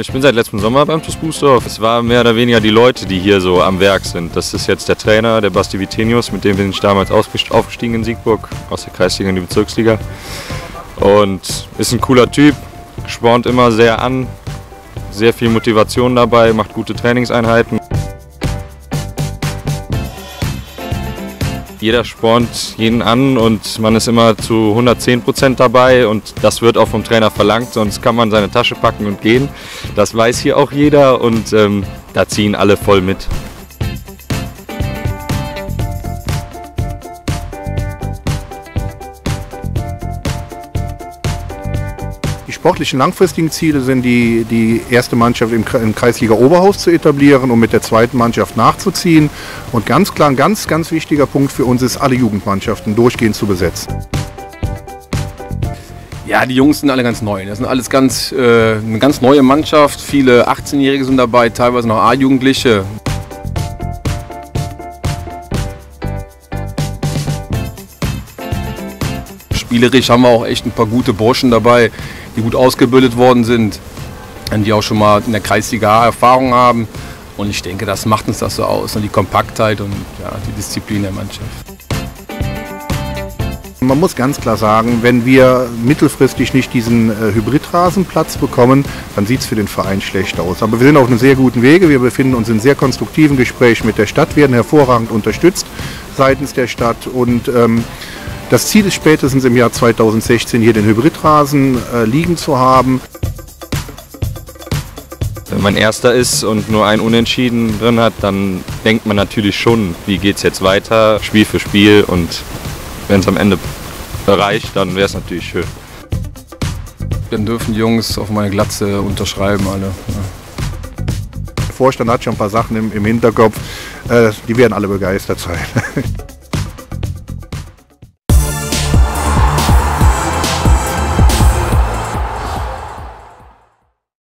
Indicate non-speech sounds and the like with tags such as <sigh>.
Ich bin seit letztem Sommer beim TuS Bußdorf. Es war mehr oder weniger die Leute, die hier so am Werk sind. Das ist jetzt der Trainer, der Basti Vitenius, mit dem bin ich damals aufgestiegen in Siegburg, aus der Kreisliga in die Bezirksliga. Und ist ein cooler Typ, spornt immer sehr an, sehr viel Motivation dabei, macht gute Trainingseinheiten. Jeder spornt jeden an und man ist immer zu 110 Prozent dabei und das wird auch vom Trainer verlangt, sonst kann man seine Tasche packen und gehen. Das weiß hier auch jeder und ähm, da ziehen alle voll mit. Sportlichen langfristigen Ziele sind, die, die erste Mannschaft im, im Kreisliga Oberhaus zu etablieren und mit der zweiten Mannschaft nachzuziehen. Und ganz klar, ein ganz, ganz wichtiger Punkt für uns ist, alle Jugendmannschaften durchgehend zu besetzen. Ja, die Jungs sind alle ganz neu. Das sind alles ganz, äh, eine ganz neue Mannschaft. Viele 18-Jährige sind dabei, teilweise noch A-Jugendliche. Spielerisch haben wir auch echt ein paar gute Burschen dabei, die gut ausgebildet worden sind, die auch schon mal in der Kreisliga Erfahrung haben. Und ich denke, das macht uns das so aus, die Kompaktheit und ja, die Disziplin der Mannschaft. Man muss ganz klar sagen, wenn wir mittelfristig nicht diesen äh, Hybridrasenplatz bekommen, dann sieht es für den Verein schlecht aus. Aber wir sind auf einem sehr guten Wege. Wir befinden uns in sehr konstruktiven Gesprächen mit der Stadt, werden hervorragend unterstützt seitens der Stadt und ähm, das Ziel ist spätestens im Jahr 2016 hier den Hybridrasen äh, liegen zu haben. Wenn man Erster ist und nur ein Unentschieden drin hat, dann denkt man natürlich schon, wie geht es jetzt weiter, Spiel für Spiel und wenn es am Ende reicht, dann wäre es natürlich schön. Dann dürfen die Jungs auf meine Glatze unterschreiben alle. Ja. Der Vorstand hat schon ein paar Sachen im, im Hinterkopf, äh, die werden alle begeistert sein. <laughs>